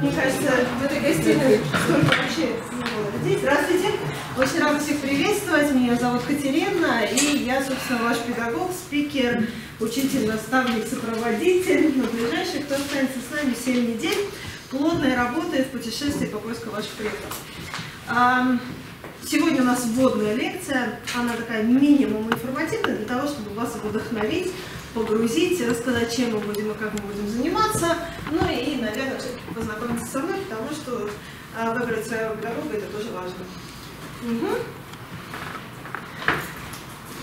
Мне кажется, в этой гостиной столько вообще людей. Здравствуйте. Очень рада всех приветствовать. Меня зовут Катерина, и я, собственно, ваш педагог, спикер, учитель, наставник, сопроводитель. На ближайшие, кто останется с нами 7 недель, плотной работы в путешествии по поиску ваших предков. Сегодня у нас вводная лекция, она такая минимум информативная, для того, чтобы вас вдохновить, погрузить, рассказать, чем мы будем и как мы будем заниматься, ну и, наверное, познакомиться со мной, потому что а, выбрать своего педагога это тоже важно. Угу.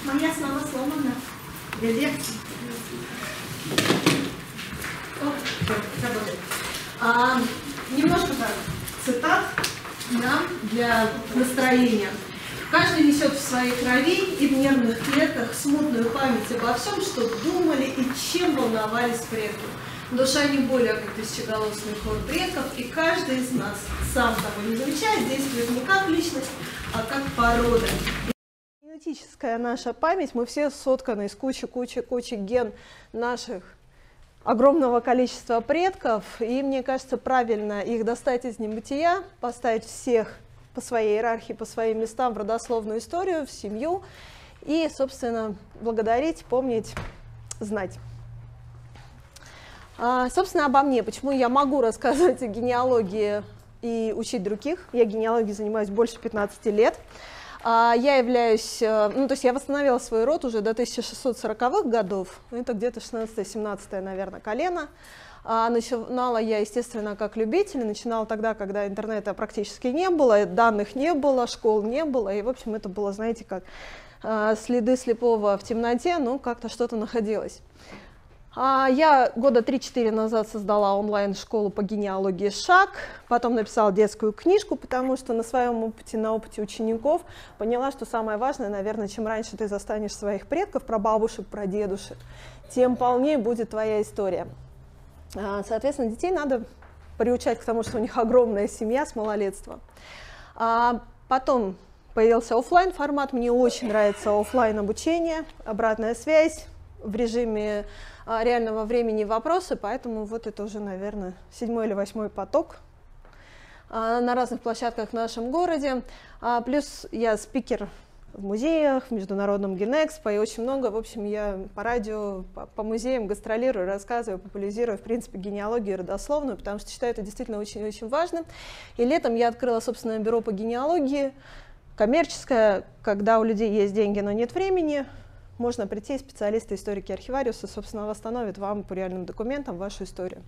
Моя снова сломана. Лекция. А, немножко так, цитат нам для настроения. Каждый несет в своей крови и в нервных клетках смутную память обо всем, что думали и чем волновались предки. Душа не более как тысячеголосный хор предков, и каждый из нас, сам того не замечает, действует не как личность, а как порода. Генетическая наша память, мы все сотканы из кучи-кучи-кучи ген наших огромного количества предков, и мне кажется, правильно их достать из небытия, поставить всех по своей иерархии, по своим местам в родословную историю, в семью, и, собственно, благодарить, помнить, знать. А, собственно, обо мне, почему я могу рассказывать о генеалогии и учить других. Я генеалогией занимаюсь больше 15 лет. А, я являюсь, э, ну, то есть я восстановила свой род уже до 1640-х годов, это где-то 16-17, наверное, колено. А начинала я, естественно, как любитель, начинала тогда, когда интернета практически не было, данных не было, школ не было, и, в общем, это было, знаете, как э, следы слепого в темноте, ну, как-то что-то находилось. А, я года 3-4 назад создала онлайн-школу по генеалогии «Шаг», потом написала детскую книжку, потому что на своем опыте, на опыте учеников поняла, что самое важное, наверное, чем раньше ты застанешь своих предков, про бабушек, про дедушек, тем полнее будет твоя история. А, соответственно, детей надо приучать к тому, что у них огромная семья с малолетства. А потом появился офлайн формат, мне очень нравится офлайн обучение, обратная связь в режиме а, реального времени вопросы, поэтому вот это уже, наверное, седьмой или восьмой поток а, на разных площадках в нашем городе. Плюс я спикер в музеях, в Международном Генэкспо и очень много. В общем, я по радио, по, по музеям гастролирую, рассказываю, популяризирую, в принципе, генеалогию и родословную, потому что считаю это действительно очень-очень важно. И летом я открыла собственное бюро по генеалогии, коммерческое, когда у людей есть деньги, но нет времени, можно прийти, специалисты, историки, архивариусы, собственно, восстановят вам по реальным документам вашу историю.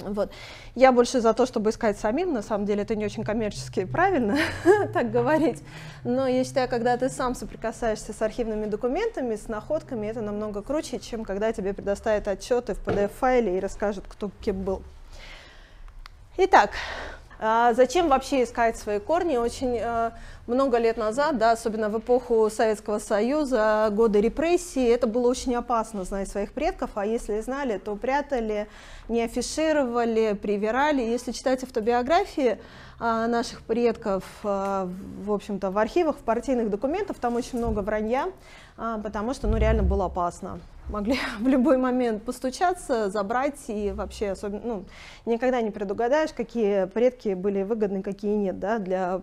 Вот. Я больше за то, чтобы искать самим, на самом деле это не очень коммерчески правильно так говорить, но я считаю, когда ты сам соприкасаешься с архивными документами, с находками, это намного круче, чем когда тебе предоставят отчеты в PDF-файле и расскажут, кто кем был. Итак, зачем вообще искать свои корни? Очень э, много лет назад, да, особенно в эпоху Советского Союза, годы репрессий, это было очень опасно знать своих предков, а если знали, то прятали, не афишировали, привирали. Если читать автобиографии а, наших предков, а, в общем-то, в архивах, в партийных документах, там очень много вранья, а, потому что, ну, реально было опасно. Могли в любой момент постучаться, забрать и вообще особенно, ну, никогда не предугадаешь, какие предки были выгодны, какие нет, да, для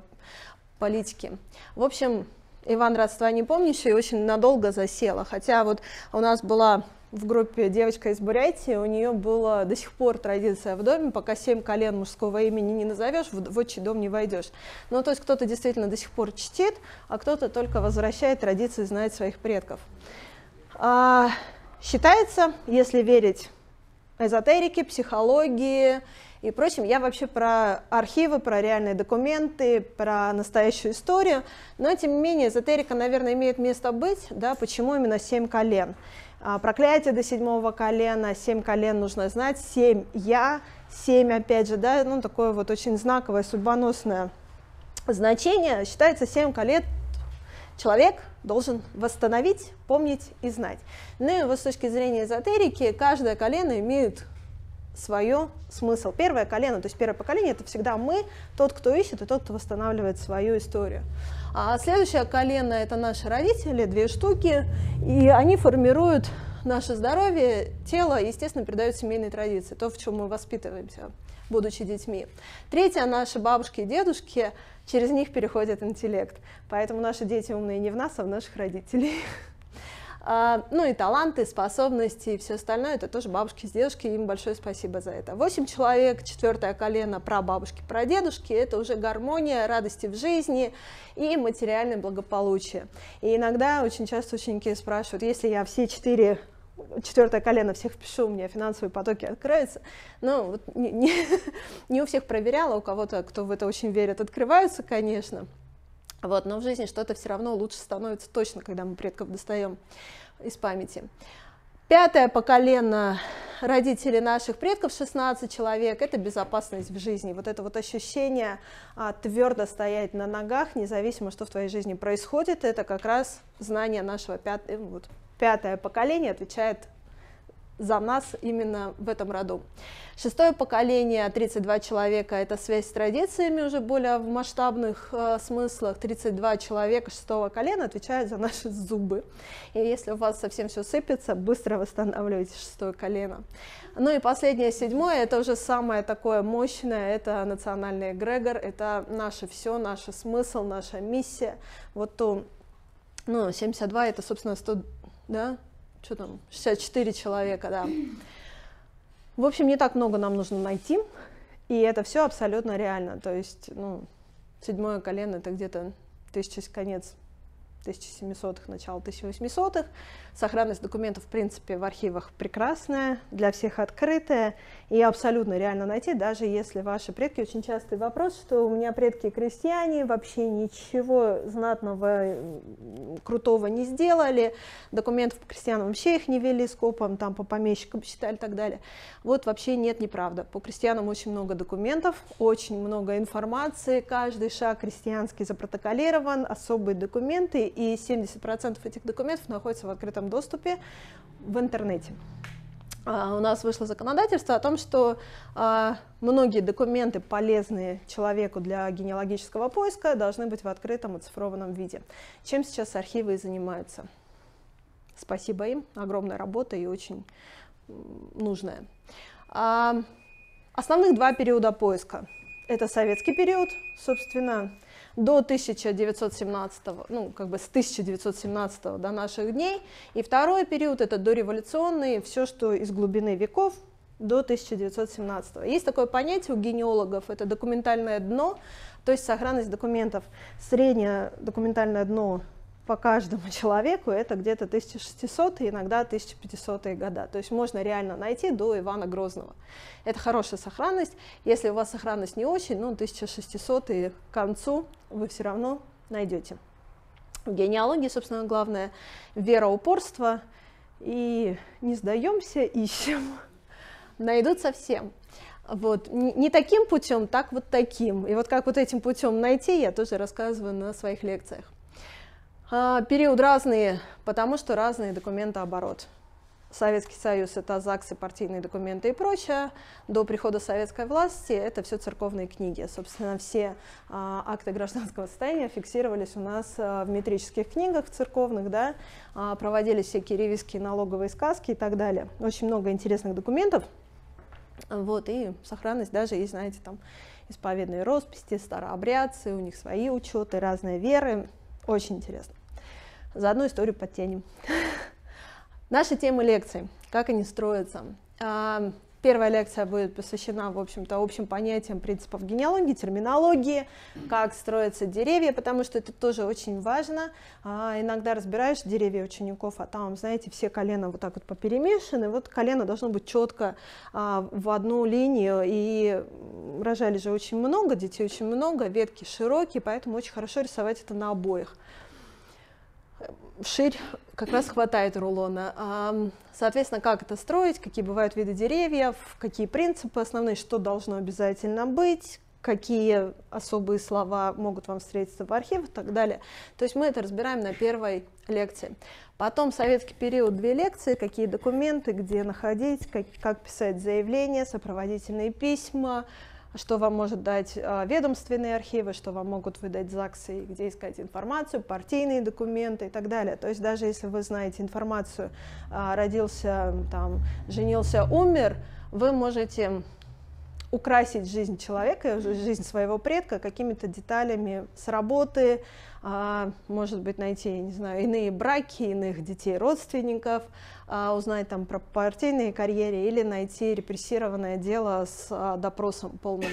политики. В общем, Иван родства не помнящий очень надолго засела, хотя вот у нас была в группе девочка из Бурятии, у нее была до сих пор традиция в доме, пока семь колен мужского имени не назовешь, в, в отчий дом не войдешь. Ну, то есть кто-то действительно до сих пор чтит, а кто-то только возвращает традиции знать своих предков. А, считается, если верить эзотерике, психологии и прочим. Я вообще про архивы, про реальные документы, про настоящую историю, но тем не менее эзотерика, наверное, имеет место быть, да, почему именно семь колен. А, проклятие до седьмого колена, семь колен нужно знать, семь я, семь опять же, да, ну такое вот очень знаковое, судьбоносное значение. Считается семь колен человек должен восстановить, помнить и знать. Ну и вот с точки зрения эзотерики, каждое колено имеет свое смысл. Первое колено, то есть первое поколение, это всегда мы, тот, кто ищет, и тот, кто восстанавливает свою историю. А следующее колено – это наши родители, две штуки, и они формируют наше здоровье, тело, естественно, передает семейные традиции, то, в чем мы воспитываемся, будучи детьми. Третье, наши бабушки и дедушки, через них переходит интеллект. Поэтому наши дети умные не в нас, а в наших родителей. А, ну и таланты, способности и все остальное, это тоже бабушки с дедушки, им большое спасибо за это. Восемь человек, четвертое колено про бабушки, про дедушки, это уже гармония, радости в жизни и материальное благополучие. И иногда очень часто ученики спрашивают, если я все четыре четвертое колено всех впишу, у меня финансовые потоки откроются. Ну, вот не, не, не у всех проверяла, у кого-то, кто в это очень верит, открываются, конечно. Вот, но в жизни что-то все равно лучше становится точно, когда мы предков достаем из памяти. Пятое поколение родителей наших предков, 16 человек, это безопасность в жизни. Вот это вот ощущение а, твердо стоять на ногах, независимо, что в твоей жизни происходит, это как раз знание нашего пят... вот, пятое поколение отвечает за нас именно в этом роду. Шестое поколение, 32 человека, это связь с традициями уже более в масштабных э, смыслах. 32 человека шестого колена отвечают за наши зубы. И если у вас совсем все сыпется, быстро восстанавливайте шестое колено. Ну и последнее, седьмое, это уже самое такое мощное, это национальный эгрегор, это наше все, наш смысл, наша миссия. Вот то, ну, 72 это, собственно, 100, да, что там, 64 человека, да. В общем, не так много нам нужно найти, и это все абсолютно реально. То есть, ну, седьмое колено это где-то тысяча конец 1700-х, начало 1800-х. Сохранность документов, в принципе, в архивах прекрасная, для всех открытая и абсолютно реально найти, даже если ваши предки, очень частый вопрос, что у меня предки крестьяне, вообще ничего знатного, крутого не сделали, документов по крестьянам вообще их не вели скопом, там по помещикам считали и так далее. Вот вообще нет, неправда. По крестьянам очень много документов, очень много информации, каждый шаг крестьянский запротоколирован, особые документы, и 70% этих документов находятся в открытом доступе в интернете. Uh, у нас вышло законодательство о том, что uh, многие документы, полезные человеку для генеалогического поиска, должны быть в открытом и цифрованном виде. Чем сейчас архивы и занимаются? Спасибо им, огромная работа и очень нужная. Uh, основных два периода поиска. Это советский период, собственно, до 1917, ну, как бы с 1917 до наших дней. И второй период – это дореволюционный, все, что из глубины веков до 1917. Есть такое понятие у генеалогов – это документальное дно, то есть сохранность документов. Среднее документальное дно по каждому человеку это где-то 1600 иногда 1500 года. То есть можно реально найти до Ивана Грозного. Это хорошая сохранность. Если у вас сохранность не очень, ну 1600 и к концу вы все равно найдете. В генеалогии, собственно, главное вера, упорство и не сдаемся, ищем. Найдут всем. Вот. Не таким путем, так вот таким. И вот как вот этим путем найти, я тоже рассказываю на своих лекциях. А, период разные, потому что разные документооборот. Советский Союз – это ЗАГСы, партийные документы и прочее. До прихода советской власти это все церковные книги. Собственно, все а, акты гражданского состояния фиксировались у нас а, в метрических книгах церковных, да, а, проводились всякие ревизские налоговые сказки и так далее. Очень много интересных документов. Вот, и сохранность даже есть, знаете, там исповедные росписи, старообрядцы, у них свои учеты, разные веры. Очень интересно. Заодно историю подтянем. Наши темы лекций, как они строятся. А, первая лекция будет посвящена, в общем-то, общим понятиям принципов генеалогии, терминологии, как строятся деревья, потому что это тоже очень важно. А, иногда разбираешь деревья учеников, а там, знаете, все колена вот так вот поперемешаны. Вот колено должно быть четко а, в одну линию. И рожали же очень много, детей очень много, ветки широкие, поэтому очень хорошо рисовать это на обоих вширь как раз хватает рулона. Соответственно, как это строить, какие бывают виды деревьев, какие принципы основные, что должно обязательно быть, какие особые слова могут вам встретиться в архиве и так далее. То есть мы это разбираем на первой лекции. Потом советский период две лекции, какие документы, где находить, как, как писать заявления, сопроводительные письма, что вам может дать а, ведомственные архивы, что вам могут выдать ЗАГСы, где искать информацию, партийные документы и так далее. То есть даже если вы знаете информацию, а, родился, там, женился, умер, вы можете украсить жизнь человека, жизнь своего предка какими-то деталями с работы, может быть, найти, не знаю, иные браки, иных детей, родственников, а, узнать там про партийные карьеры или найти репрессированное дело с а, допросом полным.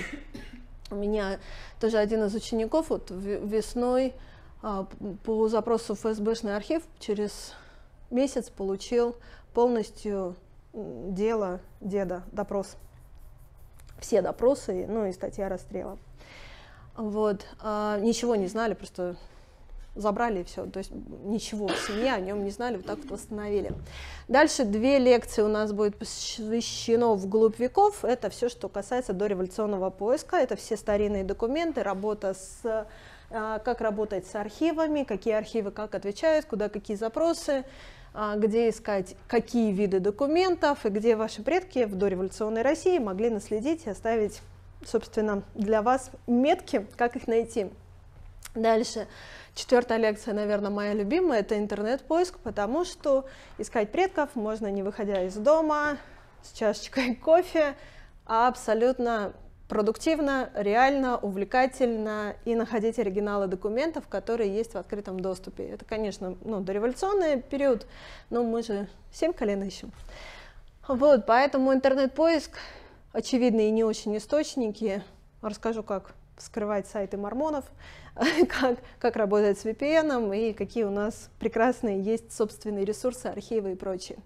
У меня тоже один из учеников вот весной по запросу ФСБшный архив через месяц получил полностью дело деда, допрос. Все допросы, ну и статья расстрела. Вот. А, ничего не знали, просто забрали и все. То есть ничего в семье о нем не знали, вот так вот восстановили. Дальше две лекции у нас будет посвящено вглубь веков. Это все, что касается дореволюционного поиска. Это все старинные документы, работа с а, как работать с архивами, какие архивы как отвечают, куда какие запросы, а, где искать какие виды документов и где ваши предки в дореволюционной России могли наследить и оставить, собственно, для вас метки, как их найти. Дальше Четвертая лекция, наверное, моя любимая, это интернет-поиск, потому что искать предков можно не выходя из дома, с чашечкой кофе, а абсолютно продуктивно, реально, увлекательно и находить оригиналы документов, которые есть в открытом доступе. Это, конечно, ну, дореволюционный период, но мы же семь колен ищем. Вот, поэтому интернет-поиск, очевидные и не очень источники. Расскажу, как вскрывать сайты мормонов, как, как работать с VPN и какие у нас прекрасные есть собственные ресурсы, архивы и прочее.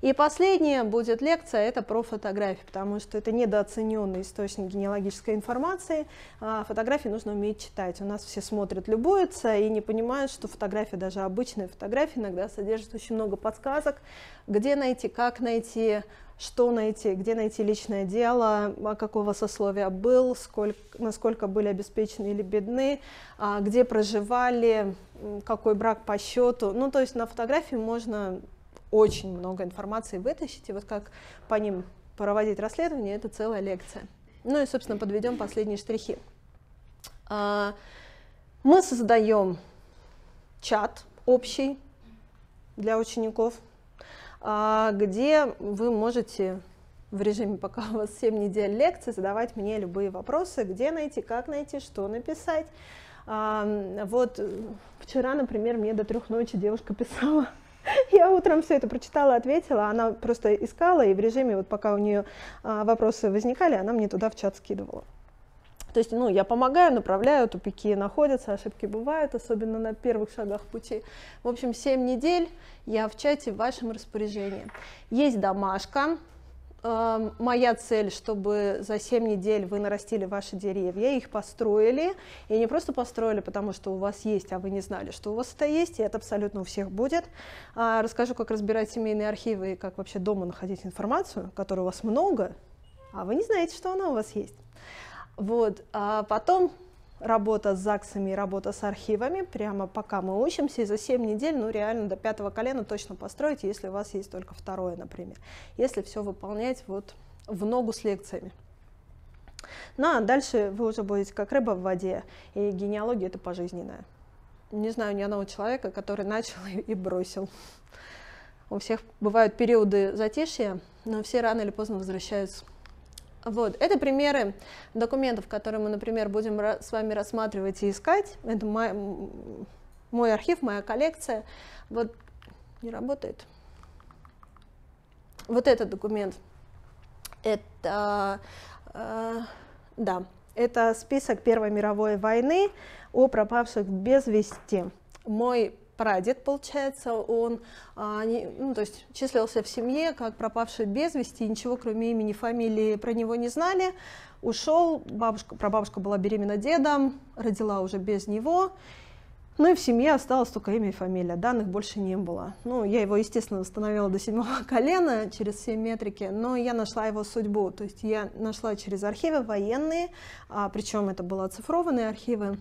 И последняя будет лекция, это про фотографии, потому что это недооцененный источник генеалогической информации. А фотографии нужно уметь читать. У нас все смотрят, любуются и не понимают, что фотография, даже обычная фотография, иногда содержит очень много подсказок, где найти, как найти, что найти, где найти личное дело, а какого сословия был, сколько, насколько были обеспечены или бедны, а где проживали, какой брак по счету. Ну, то есть на фотографии можно очень много информации вытащить, и вот как по ним проводить расследование, это целая лекция. Ну и, собственно, подведем последние штрихи. А, мы создаем чат общий для учеников, а, где вы можете в режиме, пока у вас 7 недель лекций, задавать мне любые вопросы, где найти, как найти, что написать. А, вот вчера, например, мне до трех ночи девушка писала, я утром все это прочитала, ответила, она просто искала, и в режиме, вот пока у нее а, вопросы возникали, она мне туда в чат скидывала. То есть, ну, я помогаю, направляю, тупики находятся, ошибки бывают, особенно на первых шагах пути. В общем, 7 недель я в чате в вашем распоряжении. Есть домашка, моя цель, чтобы за 7 недель вы нарастили ваши деревья, их построили, и не просто построили, потому что у вас есть, а вы не знали, что у вас это есть, и это абсолютно у всех будет. А, расскажу, как разбирать семейные архивы и как вообще дома находить информацию, которой у вас много, а вы не знаете, что она у вас есть. Вот. А потом работа с ЗАГСами, работа с архивами, прямо пока мы учимся, и за 7 недель, ну реально до пятого колена точно построить, если у вас есть только второе, например. Если все выполнять вот в ногу с лекциями. Ну а дальше вы уже будете как рыба в воде, и генеалогия это пожизненная. Не знаю ни одного человека, который начал и бросил. У всех бывают периоды затишья, но все рано или поздно возвращаются вот. Это примеры документов, которые мы, например, будем с вами рассматривать и искать. Это мой, мой архив, моя коллекция. Вот не работает. Вот этот документ. Это, э, да, это список Первой мировой войны о пропавших без вести. Мой прадед, получается, он а, ну, то есть числился в семье как пропавший без вести, ничего кроме имени, фамилии про него не знали, ушел, бабушка, прабабушка была беременна дедом, родила уже без него, ну и в семье осталось только имя и фамилия, данных больше не было. Ну, я его, естественно, восстановила до седьмого колена через все метрики, но я нашла его судьбу, то есть я нашла через архивы военные, а, причем это были оцифрованные архивы,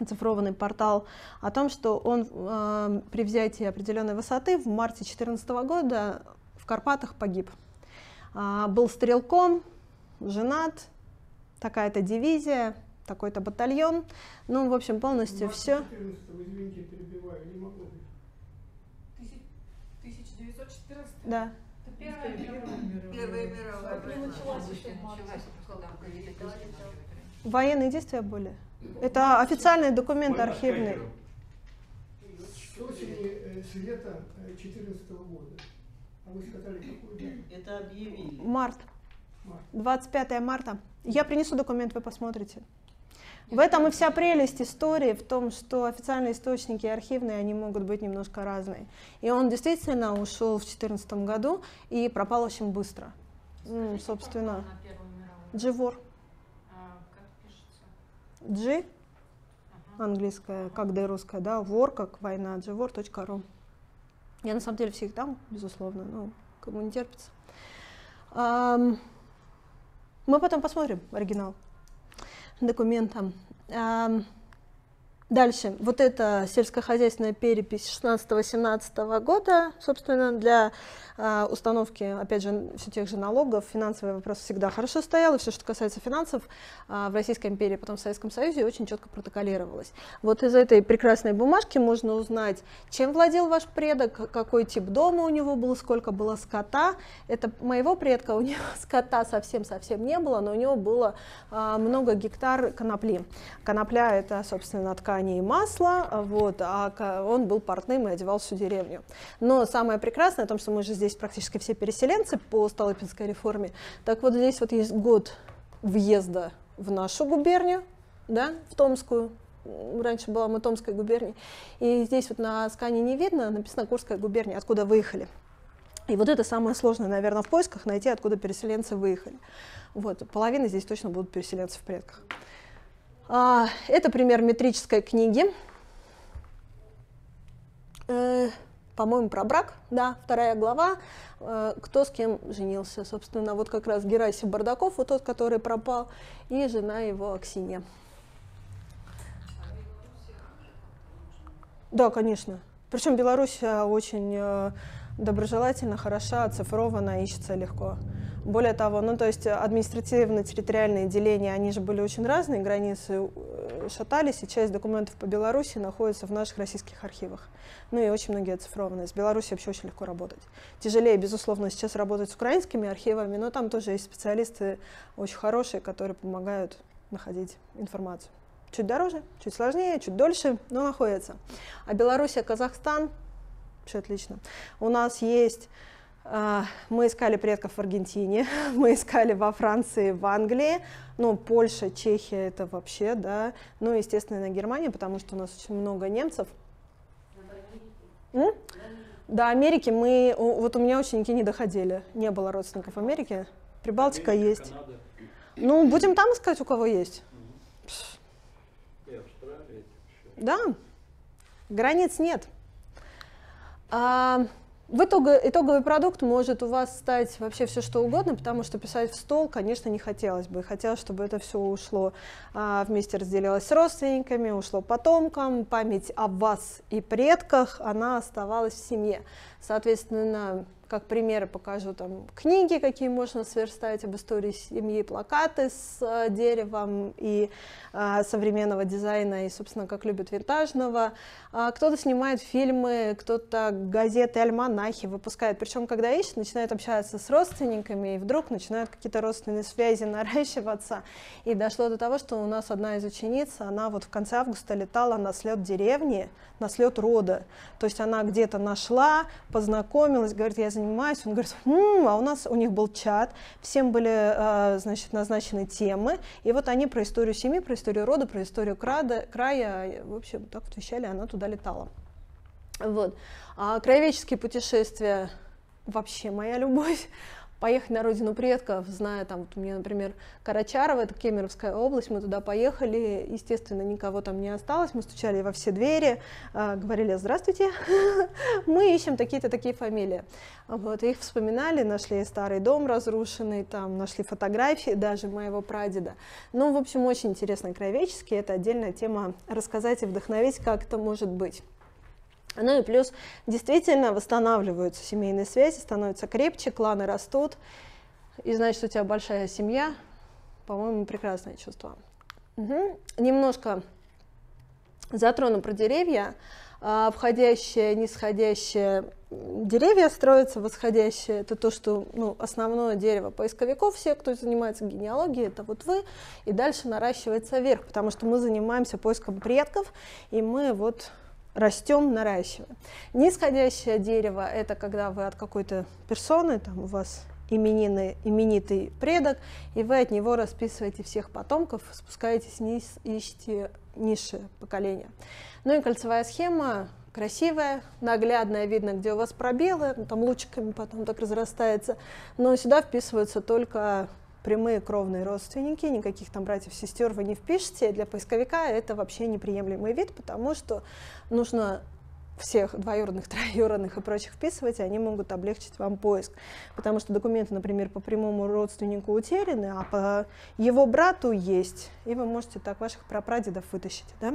оцифрованный портал о том, что он э, при взятии определенной высоты в марте 2014 года в Карпатах погиб. А, был стрелком, женат, такая-то дивизия, такой-то батальон. Ну, в общем, полностью все. 14 извините, перебиваю, не могу быть. 1914 Да. это Первая мировая. Война. Военные действия были. Это официальный документ архивный. С осени, э, с лета 14 года. А вы сказали, какой день? Это объявили. Март. Март. 25 марта. Я принесу документ, вы посмотрите. В этом и вся прелесть истории, в том, что официальные источники архивные, они могут быть немножко разные. И он действительно ушел в 2014 году и пропал очень быстро. Собственно, На Первую мировую. Дживор. G, английская, как да и русская, да, вор, как война, gvor.ru. Я на самом деле всех там, безусловно, ну, кому не терпится. Мы потом посмотрим оригинал документа. Дальше. Вот это сельскохозяйственная перепись 16-17 года, собственно, для а, установки, опять же, все тех же налогов, финансовый вопрос всегда хорошо стоял, и все, что касается финансов, а, в Российской империи, потом в Советском Союзе, очень четко протоколировалось. Вот из этой прекрасной бумажки можно узнать, чем владел ваш предок, какой тип дома у него был, сколько было скота. Это моего предка, у него скота совсем-совсем не было, но у него было а, много гектар конопли. Конопля – это, собственно, ткани и масло, а, вот, а он был портным и одевал всю деревню. Но самое прекрасное в том, что мы же здесь практически все переселенцы по Столыпинской реформе. Так вот здесь вот есть год въезда в нашу губернию, да, в Томскую, раньше была мы Томской губернией, и здесь вот на скане не видно, написано Курская губерния, откуда выехали. И вот это самое сложное, наверное, в поисках найти, откуда переселенцы выехали. Вот, половина здесь точно будут переселенцы в предках. А, это пример метрической книги. Э, по-моему, про брак, да, вторая глава, э, кто с кем женился, собственно, вот как раз Герасим Бардаков, вот тот, который пропал, и жена его Аксинья. Да, конечно. Причем Беларусь э, очень доброжелательно, хороша, оцифрована, ищется легко. Более того, ну то есть административно-территориальные деления, они же были очень разные, границы э, шатались, и часть документов по Беларуси находится в наших российских архивах. Ну и очень многие оцифрованы. С Беларусью вообще очень легко работать. Тяжелее, безусловно, сейчас работать с украинскими архивами, но там тоже есть специалисты очень хорошие, которые помогают находить информацию. Чуть дороже, чуть сложнее, чуть дольше, но находится. А Белоруссия, Казахстан, все отлично. У нас есть, э, мы искали предков в Аргентине, мы искали во Франции, в Англии, ну, Польша, Чехия, это вообще, да, ну, естественно, на Германии, потому что у нас очень много немцев. М? До Америки мы, вот у меня ученики не доходили, не было родственников в Америке, Прибалтика есть. Ну, будем там искать, у кого есть. Да, границ нет. А, в итоге, итоговый продукт может у вас стать вообще все что угодно, потому что писать в стол, конечно, не хотелось бы. Хотелось, чтобы это все ушло а, вместе разделилось с родственниками, ушло потомкам, память о вас и предках, она оставалась в семье. Соответственно, как примеры покажу там книги, какие можно сверстать об истории семьи, плакаты с э, деревом и э, современного дизайна, и, собственно, как любят винтажного. А кто-то снимает фильмы, кто-то газеты, альманахи выпускает. Причем, когда ищет, начинает общаться с родственниками, и вдруг начинают какие-то родственные связи наращиваться. И дошло до того, что у нас одна из учениц, она вот в конце августа летала на слет деревни, на слет рода. То есть она где-то нашла, познакомилась, говорит, я занимаюсь. Он говорит, «М, а у нас у них был чат, всем были, э, значит, назначены темы. И вот они про историю семьи, про историю рода, про историю крада, края, в общем, так вот вещали, она туда летала. Вот. А краеведческие путешествия вообще моя любовь. Поехать на родину предков, зная там, вот у меня, например, Карачарово, это Кемеровская область, мы туда поехали, естественно, никого там не осталось, мы стучали во все двери, а, говорили «Здравствуйте, мы ищем такие-то такие фамилии». Вот, их вспоминали, нашли старый дом разрушенный, там нашли фотографии даже моего прадеда. Ну, в общем, очень интересно краеведчески, это отдельная тема рассказать и вдохновить, как это может быть. Ну и плюс действительно восстанавливаются семейные связи, становятся крепче, кланы растут. И значит, у тебя большая семья, По-моему, прекрасное чувство. Мгм. Немножко затрону про деревья. А, Входящее, нисходящее м, деревья строятся, восходящее это то, что ну, основное дерево поисковиков, все, кто занимается генеалогией, это вот вы, и дальше наращивается вверх, потому что мы занимаемся поиском предков, и мы вот растем, наращиваем. Нисходящее дерево это когда вы от какой-то персоны, там у вас именины, именитый предок, и вы от него расписываете всех потомков, спускаетесь вниз, ищете низшее поколение. Ну и кольцевая схема красивая, наглядная, видно, где у вас пробелы, там лучиками потом так разрастается, но сюда вписываются только прямые кровные родственники, никаких там братьев, сестер вы не впишете. Для поисковика это вообще неприемлемый вид, потому что нужно всех двоюродных, троюродных и прочих вписывать, и они могут облегчить вам поиск. Потому что документы, например, по прямому родственнику утеряны, а по его брату есть, и вы можете так ваших прапрадедов вытащить. Да?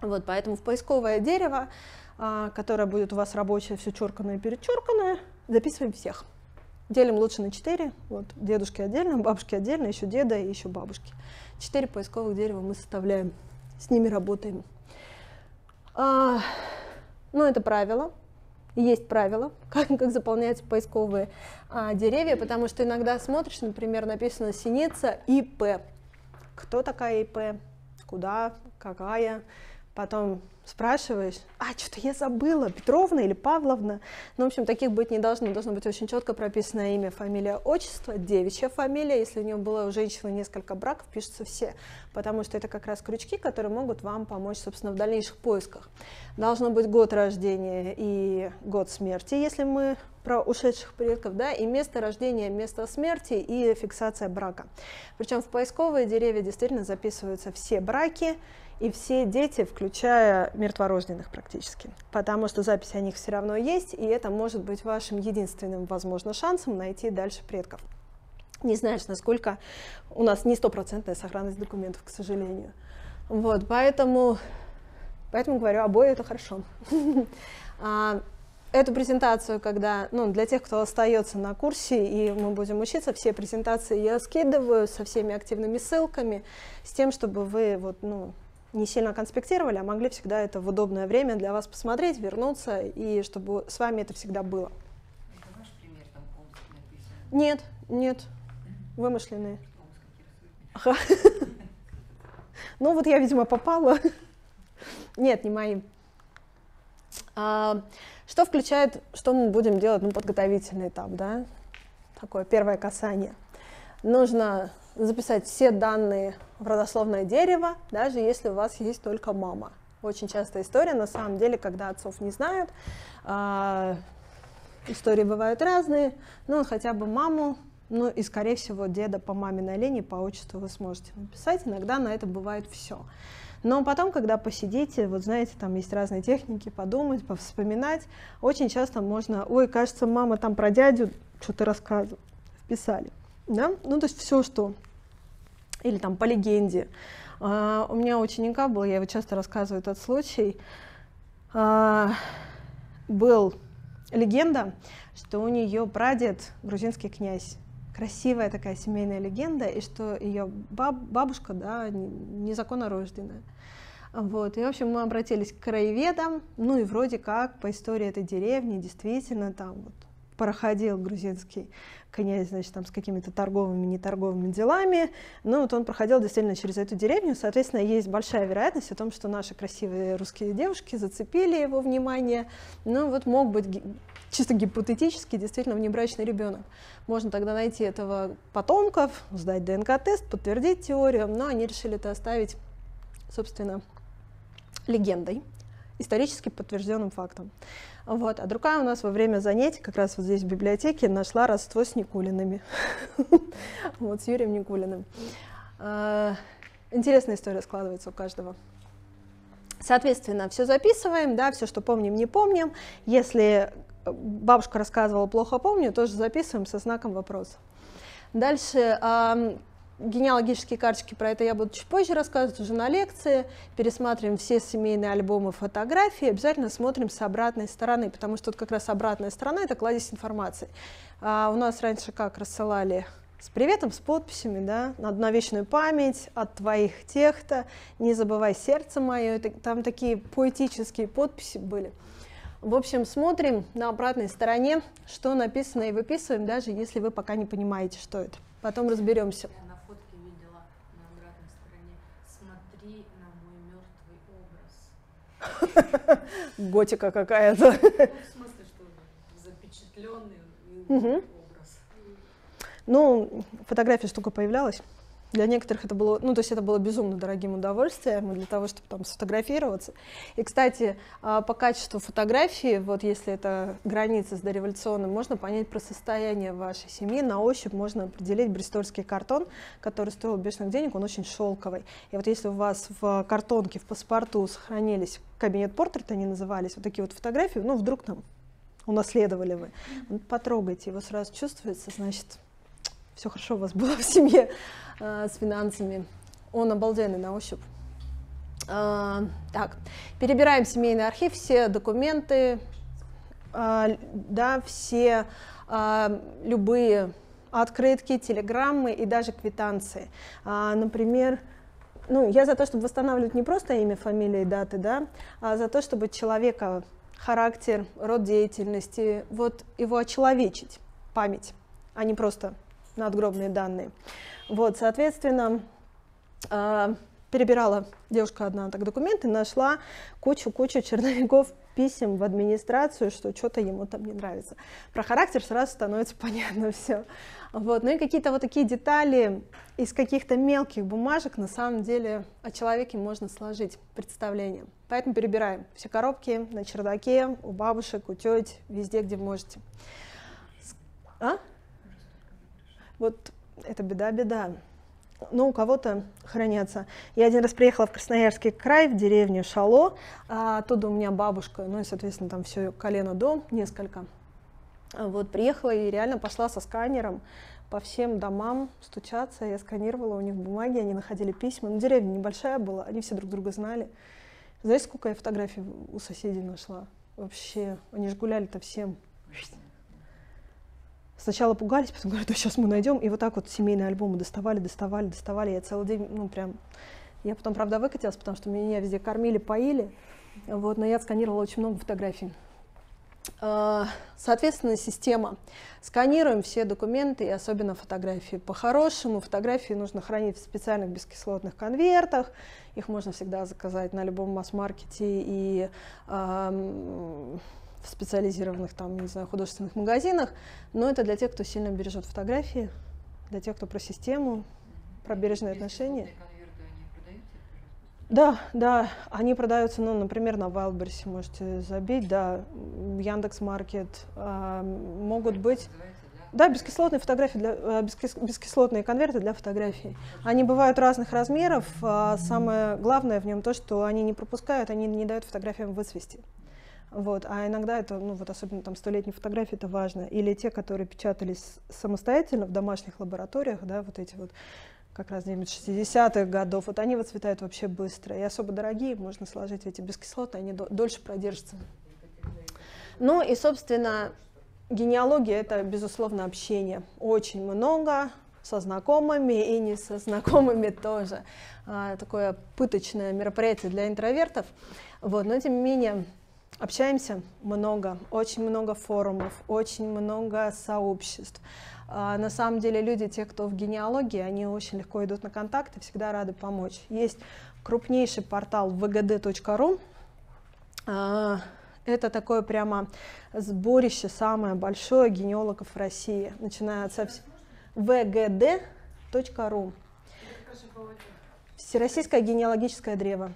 Вот, поэтому в поисковое дерево, а, которое будет у вас рабочее, все черканное и перечерканное, записываем всех. Делим лучше на 4. Вот, дедушки отдельно, бабушки отдельно, еще деда и еще бабушки. Четыре поисковых дерева мы составляем, с ними работаем. А, ну, это правило. Есть правила, как, как заполняются поисковые а, деревья, потому что иногда смотришь, например, написано синица ИП. Кто такая ИП? Куда? Какая? Потом спрашиваешь, а, что-то я забыла, Петровна или Павловна. Ну, в общем, таких быть не должно. Должно быть очень четко прописано имя, фамилия, отчество, девичья фамилия. Если у нее было у женщины несколько браков, пишутся все, потому что это как раз крючки, которые могут вам помочь, собственно, в дальнейших поисках. Должно быть год рождения и год смерти, если мы про ушедших предков, да, и место рождения, место смерти и фиксация брака. Причем в поисковые деревья действительно записываются все браки, и все дети, включая мертворожденных практически, потому что запись о них все равно есть, и это может быть вашим единственным, возможно, шансом найти дальше предков. Не знаешь, насколько у нас не стопроцентная сохранность документов, к сожалению. Вот, поэтому, поэтому говорю, обои это хорошо. А, Эту презентацию, когда, ну, для тех, кто остается на курсе, и мы будем учиться, все презентации я скидываю со всеми активными ссылками, с тем, чтобы вы вот, ну, не сильно конспектировали, а могли всегда это в удобное время для вас посмотреть, вернуться, и чтобы с вами это всегда было. Это ваш пример там написан? Нет, нет, вымышленные. Меня. Ну вот я, видимо, попала. Нет, не мои. А, что включает, что мы будем делать, ну, подготовительный этап, да? Такое первое касание. Нужно записать все данные в родословное дерево, даже если у вас есть только мама. Очень частая история, на самом деле, когда отцов не знают. А, истории бывают разные, но хотя бы маму, ну и, скорее всего, деда по маминой линии, по отчеству вы сможете написать. Иногда на это бывает все. Но потом, когда посидите, вот знаете, там есть разные техники, подумать, повспоминать, очень часто можно, ой, кажется, мама там про дядю что-то рассказывала, вписали. Да? Ну, то есть все, что... Или там по легенде. А, у меня ученика был, я его часто рассказываю этот случай, а, был легенда, что у нее прадед грузинский князь. Красивая такая семейная легенда, и что ее баб, бабушка, да, незаконно рожденная. Вот. И, в общем, мы обратились к краеведам, ну и вроде как по истории этой деревни действительно там вот проходил грузинский князь, значит, там с какими-то торговыми, неторговыми делами. Ну, вот он проходил действительно через эту деревню. Соответственно, есть большая вероятность о том, что наши красивые русские девушки зацепили его внимание. Ну, вот мог быть чисто гипотетически действительно внебрачный ребенок. Можно тогда найти этого потомков, сдать ДНК-тест, подтвердить теорию, но они решили это оставить, собственно, легендой, исторически подтвержденным фактом. Вот. А другая у нас во время занятий, как раз вот здесь в библиотеке, нашла родство с Никулиными. Вот, с Юрием Никулиным. А, Интересная история складывается у каждого. Соответственно, все записываем, да, все, что помним, не помним. Если э, бабушка рассказывала, плохо помню, тоже записываем со знаком вопроса. Дальше генеалогические карточки, про это я буду чуть позже рассказывать, уже на лекции. Пересматриваем все семейные альбомы, фотографии, обязательно смотрим с обратной стороны, потому что тут как раз обратная сторона – это кладезь информации. А у нас раньше как рассылали с приветом, с подписями, да, на вечную память от твоих тех-то, не забывай сердце мое, там такие поэтические подписи были. В общем, смотрим на обратной стороне, что написано, и выписываем, даже если вы пока не понимаете, что это. Потом разберемся. Я на фотке видела на обратной стороне. Смотри на мой мертвый образ. Готика какая-то. Ну, в смысле, что запечатленный Мгм. образ. Ну, фотография штука появлялась. Для некоторых это было, ну, то есть это было безумно дорогим удовольствием для того, чтобы там сфотографироваться. И, кстати, а, по качеству фотографии, вот если это граница с дореволюционным, можно понять про состояние вашей семьи. На ощупь можно определить бристольский картон, который стоил бешеных денег, он очень шелковый. И вот если у вас в картонке, в паспорту сохранились кабинет портрет, они назывались, вот такие вот фотографии, ну, вдруг там унаследовали вы, потрогайте, его сразу чувствуется, значит, все хорошо у вас было в семье э, с финансами. Он обалденный на ощупь. А, так, перебираем семейный архив, все документы, а, да, все любые открытки, телеграммы и даже квитанции. Например, ну, я за то, чтобы восстанавливать не просто имя, фамилия и даты, да, а за то, чтобы человека характер, род деятельности, вот его очеловечить, память, а не просто надгробные данные. Вот, соответственно, а, перебирала девушка одна так документы, нашла кучу-кучу черновиков писем в администрацию, что что-то ему там не нравится. Про характер сразу становится понятно все. Вот. Ну и какие-то вот такие детали из каких-то мелких бумажек на самом деле о человеке можно сложить представление. Поэтому перебираем все коробки на чердаке, у бабушек, у теть, везде, где можете. А? Вот это беда-беда. Ну, у кого-то хранятся. Я один раз приехала в Красноярский край, в деревню Шало, а оттуда у меня бабушка, ну и, соответственно, там все колено дом, несколько. А Вот, приехала и реально пошла со сканером по всем домам стучаться. Я сканировала у них бумаги, они находили письма. Ну, деревня небольшая была, они все друг друга знали. Знаешь, сколько я фотографий у соседей нашла? Вообще, они же гуляли-то всем. Сначала пугались, потом говорят, да сейчас мы найдем. И вот так вот семейные альбомы доставали, доставали, доставали. Я целый день, ну прям... Я потом, правда, выкатилась, потому что меня везде кормили, поили. Вот, но я отсканировала очень много фотографий. А, Соответственно, система. Сканируем все документы, и особенно фотографии. По-хорошему, фотографии нужно хранить в специальных бескислотных конвертах. Их можно всегда заказать на любом масс-маркете и в специализированных там, не знаю, художественных магазинах. Но это для тех, кто сильно бережет фотографии, для тех, кто про систему, про бережные отношения. Да, да, они продаются, ну, например, на Wildberries можете забить, да, Яндекс Маркет, могут быть, да? бескислотные фотографии, для, а, бескис- бескислотные конверты для фотографий. Они бывают разных размеров, а самое главное в нем то, что они не пропускают, они не дают фотографиям высвести. Вот, а иногда это, ну вот особенно там столетние фотографии, это важно. Или те, которые печатались самостоятельно в домашних лабораториях, да, вот эти вот как раз где-нибудь 60-х годов, вот они выцветают вообще быстро. И особо дорогие, можно сложить эти бескислотные, они до- дольше продержатся. Ну и, собственно, генеалогия — это, безусловно, общение. Очень много со знакомыми и не со знакомыми тоже. А, такое пыточное мероприятие для интровертов. Вот, но, тем не менее, общаемся много, очень много форумов, очень много сообществ. А, на самом деле люди, те, кто в генеалогии, они очень легко идут на контакты, всегда рады помочь. Есть крупнейший портал vgd.ru, а, это такое прямо сборище самое большое генеалогов в России, начиная от совсем... vgd.ru. Всероссийское генеалогическое древо.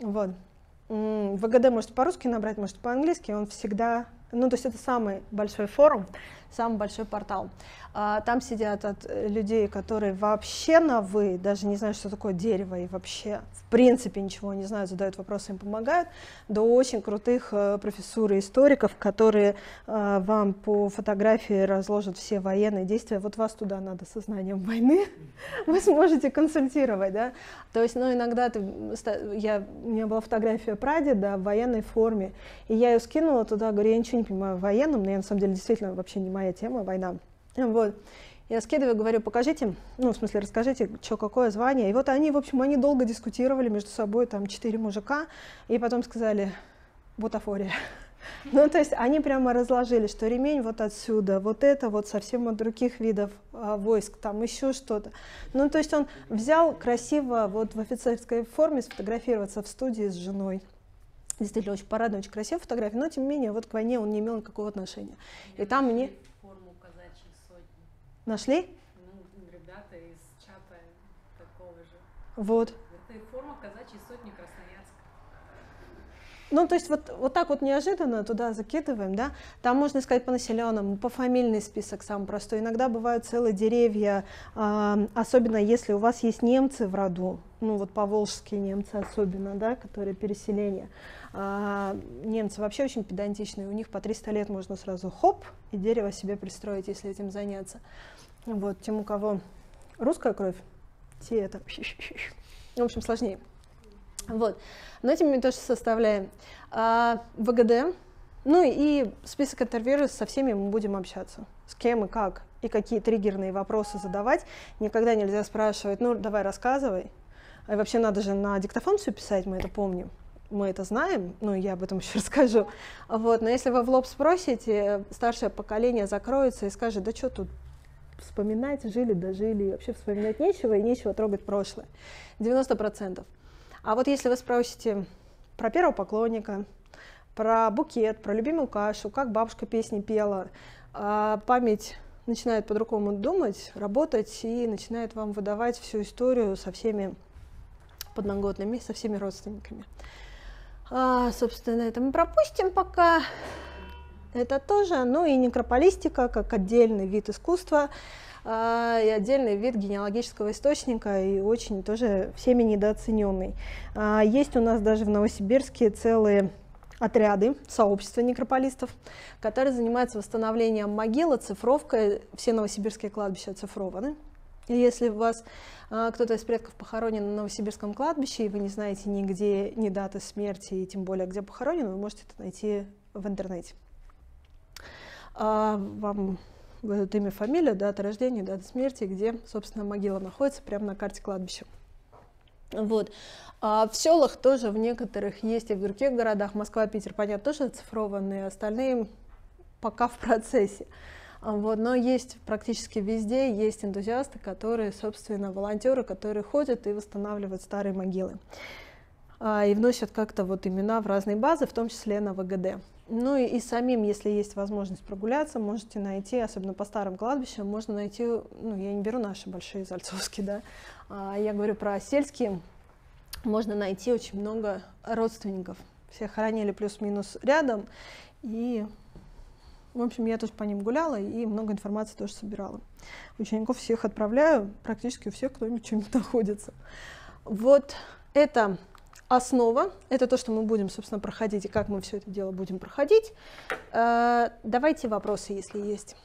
Вот. ВГД можете по-русски набрать, можете по-английски, он всегда... Ну, то есть это самый большой форум, самый большой портал. А, там сидят от э, людей, которые вообще на «вы», даже не знают, что такое дерево, и вообще, в принципе, ничего не знают, задают вопросы, им помогают, до очень крутых э, профессур и историков, которые э, вам по фотографии разложат все военные действия. Вот вас туда надо со знанием войны, вы сможете консультировать, да. То есть, ну, иногда ты, я, у меня была фотография прадеда в военной форме, и я ее скинула туда, говорю, я ничего не понимаю в военном, но я на самом деле действительно вообще не моя тема, война. Вот. Я скидываю, говорю, покажите, ну, в смысле, расскажите, что, какое звание. И вот они, в общем, они долго дискутировали между собой, там, четыре мужика, и потом сказали, бутафория. Ну, то есть они прямо разложили, что ремень вот отсюда, вот это вот совсем от других видов а, войск, там еще что-то. Ну, то есть он взял красиво вот в офицерской форме сфотографироваться в студии с женой. Действительно, очень парадная, очень красивая фотография, но тем не менее, вот к войне он не имел никакого отношения. И там мне форму казачьей сотни. нашли, Ну, ребята из чата такого же. вот, Это форма казачьей сотни Красноярска. Ну, то есть вот, вот так вот неожиданно туда закидываем, да, там можно искать по населенному, по фамильный список самый простой. Иногда бывают целые деревья, а, особенно если у вас есть немцы в роду, ну вот поволжские немцы особенно, да, которые переселения. А, немцы вообще очень педантичные, у них по 300 лет можно сразу хоп, и дерево себе пристроить, если этим заняться. Вот, тем, у кого русская кровь, те это, в общем, сложнее. Вот. Но этим мы тоже составляем. А, ВГД, ну и список интервью со всеми мы будем общаться. С кем и как, и какие триггерные вопросы задавать. Никогда нельзя спрашивать, ну давай рассказывай. А вообще надо же на диктофон все писать, мы это помним. Мы это знаем, ну я об этом еще расскажу. Вот. Но если вы в лоб спросите, старшее поколение закроется и скажет, да что тут вспоминать, жили, дожили, и вообще вспоминать нечего, и нечего трогать прошлое. 90%. А вот если вы спросите про первого поклонника, про букет, про любимую кашу, как бабушка песни пела, а память начинает по-другому думать, работать и начинает вам выдавать всю историю со всеми подноготными, со всеми родственниками. А, собственно, это мы пропустим пока. Это тоже, ну и некрополистика как отдельный вид искусства а, и отдельный вид генеалогического источника, и очень тоже всеми недооцененный. А, есть у нас даже в Новосибирске целые отряды, сообщества некрополистов, которые занимаются восстановлением могил, оцифровкой. Все новосибирские кладбища оцифрованы. Если у вас а, кто-то из предков похоронен на Новосибирском кладбище, и вы не знаете нигде ни даты смерти, и тем более где похоронен, вы можете это найти в интернете. А, вам выдают имя, фамилия, дата рождения, дата смерти, где, собственно, могила находится, прямо на карте кладбища. Вот. А в селах тоже в некоторых есть и в других городах, Москва, Питер, понятно, тоже оцифрованные, остальные пока в процессе. А Вот, но есть практически везде, есть энтузиасты, которые, собственно, волонтеры, которые ходят и восстанавливают старые могилы. А, и вносят как-то вот имена в разные базы, в том числе на ВГД. Ну и, и самим, если есть возможность прогуляться, можете найти, особенно по старым кладбищам, можно найти, ну я не беру наши большие зальцовские, да, а я говорю про сельские, можно найти очень много родственников. Все хоронили плюс-минус рядом, и, в общем, я тоже по ним гуляла и много информации тоже собирала. Учеников всех отправляю, практически у всех кто-нибудь что-нибудь находится. Вот это основа, это то, что мы будем, собственно, проходить, и как мы все это дело будем проходить. Э, давайте вопросы, если есть.